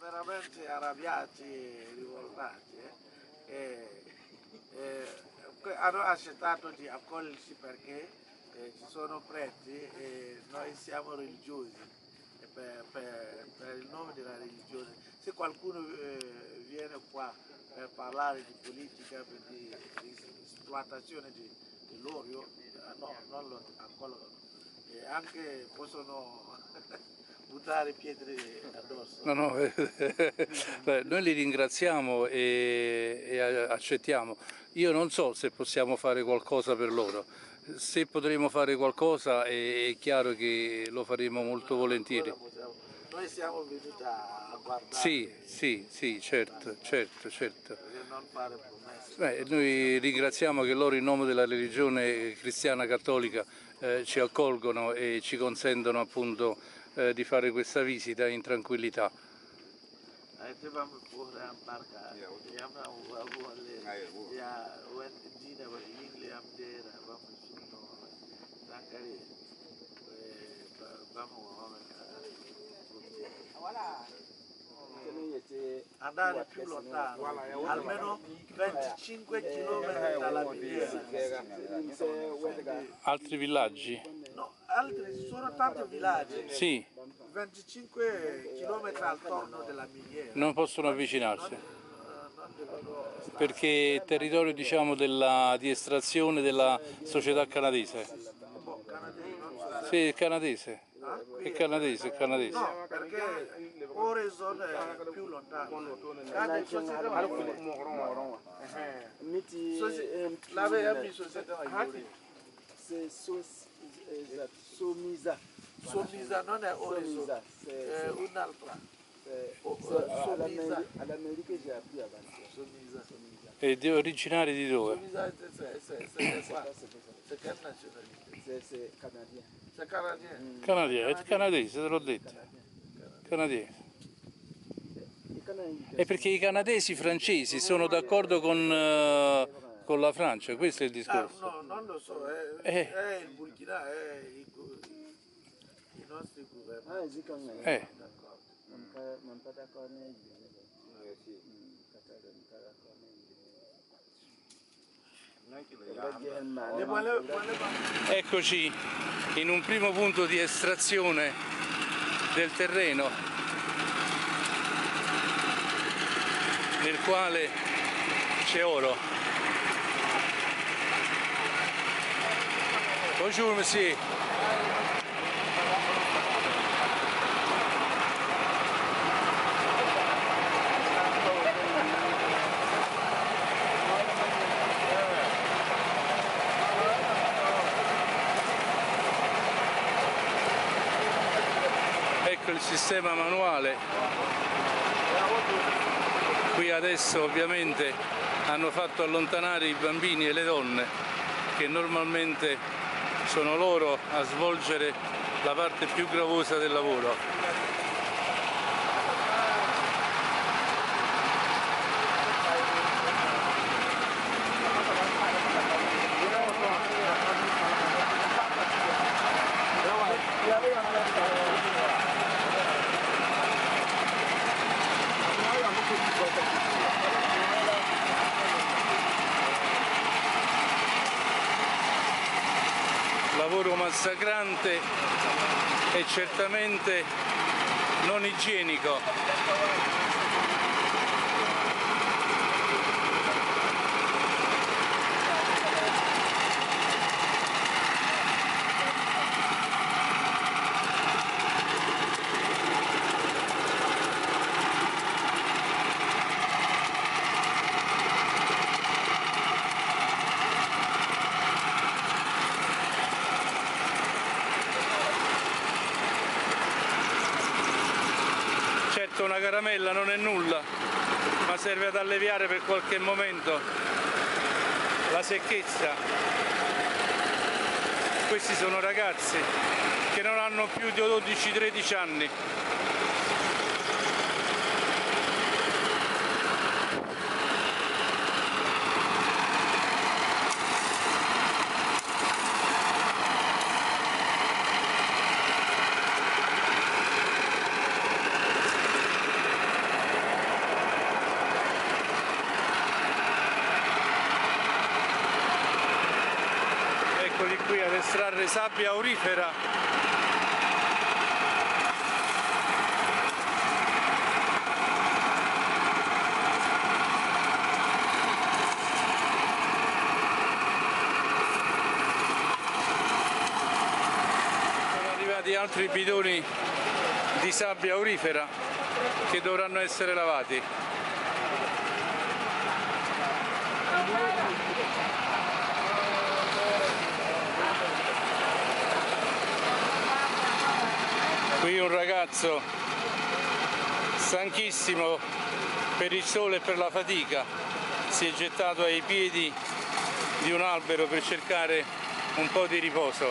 veramente arrabbiati e rivoltati eh. E, hanno accettato di accoglierci perché eh, ci sono preti e noi siamo religiosi. Per, per- per il nome della religione. Se qualcuno eh, viene qua per parlare di politica di, di esploitazione di, dell'olio eh, no, non lo accolgono. E anche possono buttare pietre addosso. No, no, noi li ringraziamo e, e accettiamo. Io non so se possiamo fare qualcosa per loro. Se potremo fare qualcosa è, chiaro che lo faremo molto volentieri. Noi siamo venuti a guardare Sì, sì, sì, certo, certo, certo. Beh, noi ringraziamo che loro in nome della religione cristiana cattolica eh, ci accolgono e ci consentono appunto eh, di fare questa visita in tranquillità. Aí andare più lontano, almeno 25 km dalla miniera. Altri villaggi? No, altri, sono tanti villaggi, Sì, 25 km attorno della miniera. non possono avvicinarsi Eh, non perché è territorio diciamo della, di estrazione della società canadese. Boh. Sì, è canadese. Ah, È canadese, è canadese. No, perché Horizon è più lontano. Cade società miti Soci- L'aveva messo società somiza Somisa. Non è Horizon, è un'altra. Oh, all'America all'America j'ai appris avant Somisa. È di originari di dove? Somisa è c'est c'est canadien. C'est canadien. Canadese, è canadese, te l'ho detto. Canadese. È perché i canadesi francesi sono d'accordo con, eh, con la Francia, questo è il Ah, discorso. no, non lo so, è, Eh. è il Burkina, è i, i nostri governi. ah Eh, eccoci in un primo punto di estrazione del terreno nel quale c'è oro. Bonjour monsieur. Ecco il sistema manuale. Qui adesso ovviamente hanno fatto allontanare i bambini e le donne che normalmente sono loro a svolgere la parte più gravosa del lavoro. Massacrante e certamente non igienico. Certo una caramella non è nulla, ma serve ad alleviare per qualche momento la secchezza. Questi sono ragazzi che non hanno più di 12-13 anni. Eccoli qui estrarre sabbia aurifera. Sono arrivati altri bidoni di sabbia aurifera che dovranno essere lavati. Qui un ragazzo stanchissimo per il sole e per la fatica si è gettato ai piedi di un albero per cercare un po' di riposo.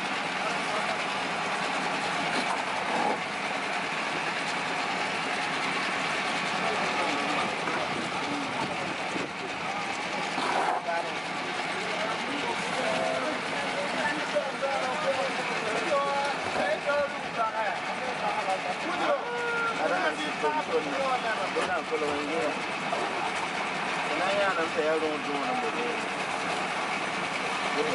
Indiana se ever gonna join them. Uh,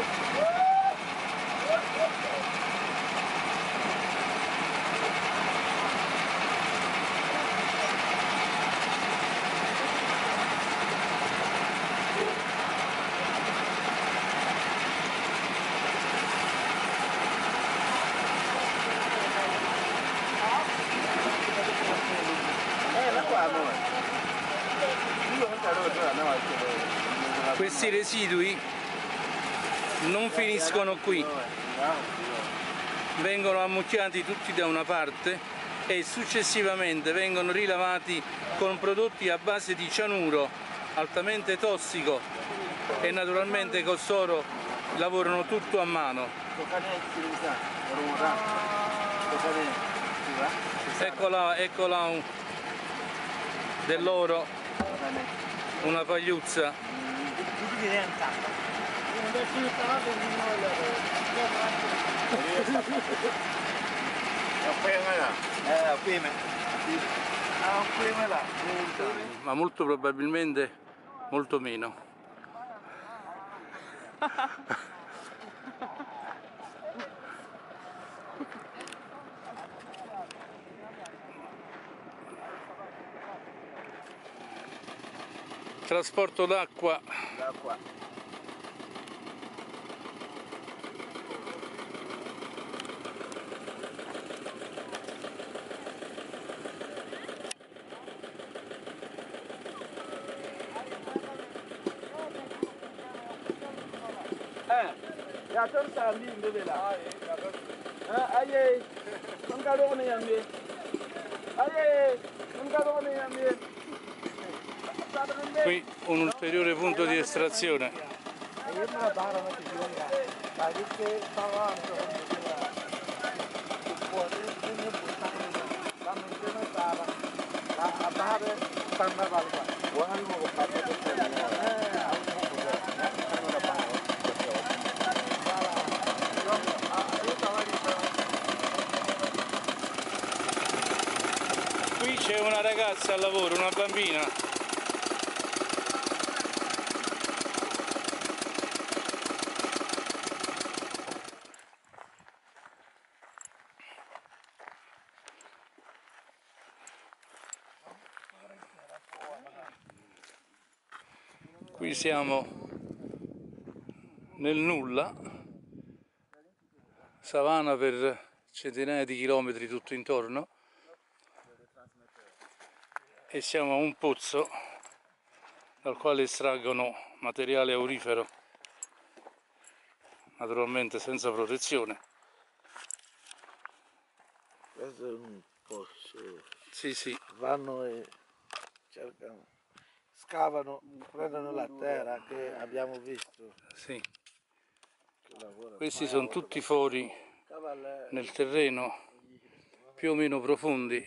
yeah. Questi residui non finiscono qui, vengono ammucchiati tutti da una parte e successivamente vengono rilavati con prodotti a base di cianuro altamente tossico e naturalmente costoro lavorano tutto a mano. Eccola, eccola dell'oro. Una pagliuzza. Ma molto probabilmente molto meno. Trasporto d'acqua? Eh, ya tar sali inde bela. Eh, aye. Mun ka do ne yambe. Aye, do ne yambe. Qui un ulteriore punto di estrazione. Qui c'è una ragazza al lavoro una bambina siamo nel nulla, savana per centinaia di chilometri tutto intorno e siamo a un pozzo dal quale estraggono materiale aurifero, naturalmente senza protezione. Questo è un posto. Sì, sì, Vanno e cercano, scavano, prendono la terra che abbiamo visto. sì. Questi sono tutti fori nel terreno più o meno profondi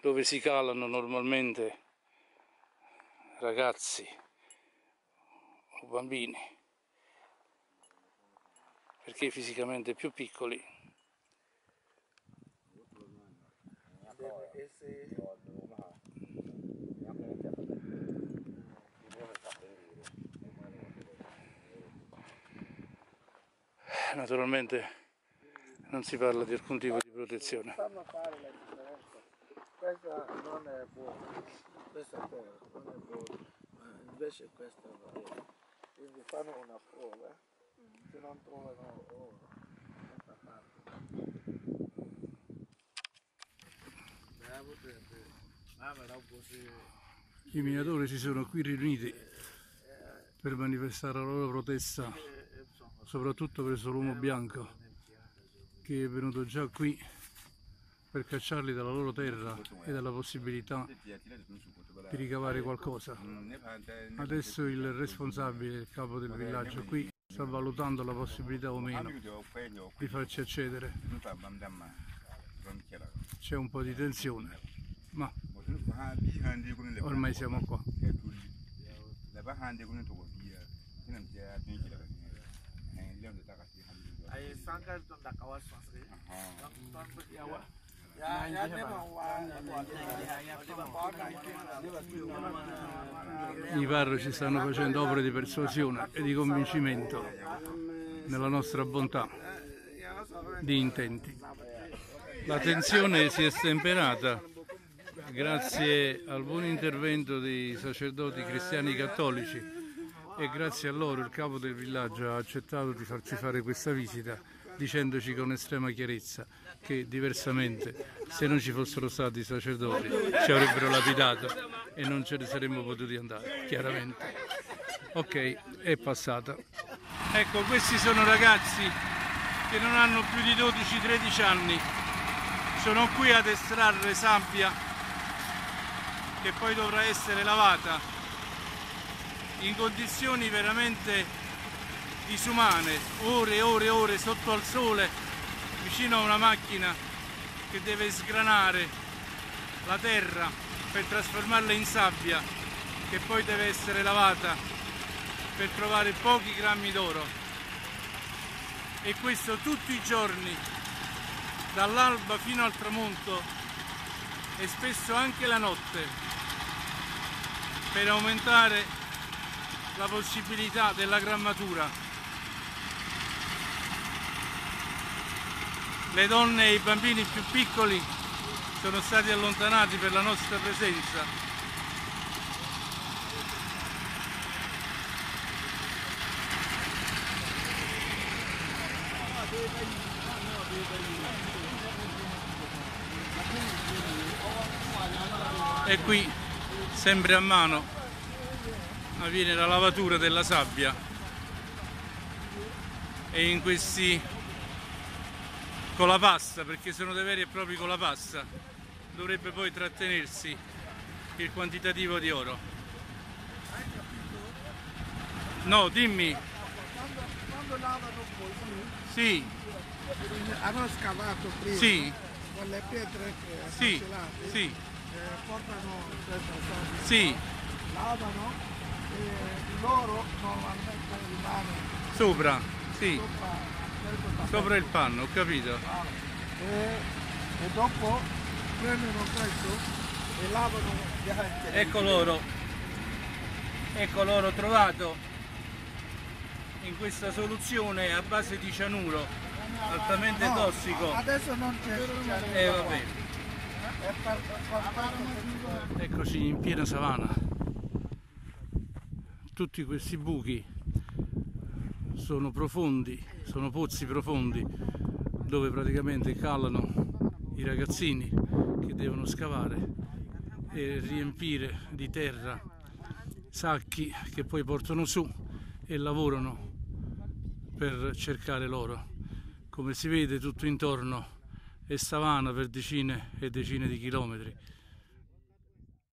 dove si calano normalmente ragazzi o bambini perché fisicamente più piccoli naturalmente non si parla di alcun tipo di protezione fanno fare la differenza. Questa non è buona, questa terra non è buona, ma invece questa va bene. Quindi fanno una prova, se non trovano oro, questa parte. Bravo ma però così i minatori si sono qui riuniti per manifestare la loro protesta eh, soprattutto verso l'uomo bianco che è venuto già qui per cacciarli dalla loro terra e dalla possibilità di ricavare qualcosa. Adesso il responsabile, il capo del villaggio qui, sta valutando la possibilità o meno di farci accedere. C'è un po' di tensione, ma ormai siamo qua. I parroci stanno facendo opere di persuasione e di convincimento nella nostra bontà di intenti. La tensione si è stemperata grazie al buon intervento dei sacerdoti cristiani cattolici e grazie a loro il capo del villaggio ha accettato di farci fare questa visita dicendoci con estrema chiarezza che diversamente se non ci fossero stati i sacerdoti ci avrebbero lapidato e non ce ne saremmo potuti andare, chiaramente. Ok, è passata. Ecco, questi sono ragazzi che non hanno più di 12-13 anni, sono qui ad estrarre sabbia che poi dovrà essere lavata in condizioni veramente disumane, ore e ore e ore sotto al sole, vicino a una macchina che deve sgranare la terra per trasformarla in sabbia che poi deve essere lavata per trovare pochi grammi d'oro. E questo tutti i giorni, dall'alba fino al tramonto e spesso anche la notte, per aumentare la possibilità della grammatura. Le donne e i bambini più piccoli sono stati allontanati per la nostra presenza. E qui, sempre a mano, avviene la lavatura della sabbia. E in questi colapassa perché sono dei veri e propri colapassa dovrebbe poi trattenersi il quantitativo di oro. No dimmi. Quando lavano poi sì. hanno scavato prima sì. con le pietre sì sì. eh, portano questa sabbia sì. Lavano e loro normalmente rimane sopra sì. sopra sopra il panno ho capito. E, e dopo prendono questo e lavano ecco loro. Ecco loro trovato in questa soluzione a base di cianuro altamente No, tossico. adesso non c'è e va bene. Eccoci in piena savana. Tutti questi buchi sono profondi, sono pozzi profondi dove praticamente calano i ragazzini che devono scavare e riempire di terra sacchi che poi portano su e lavorano per cercare l'oro. Come si vede tutto intorno è savana per decine e decine di chilometri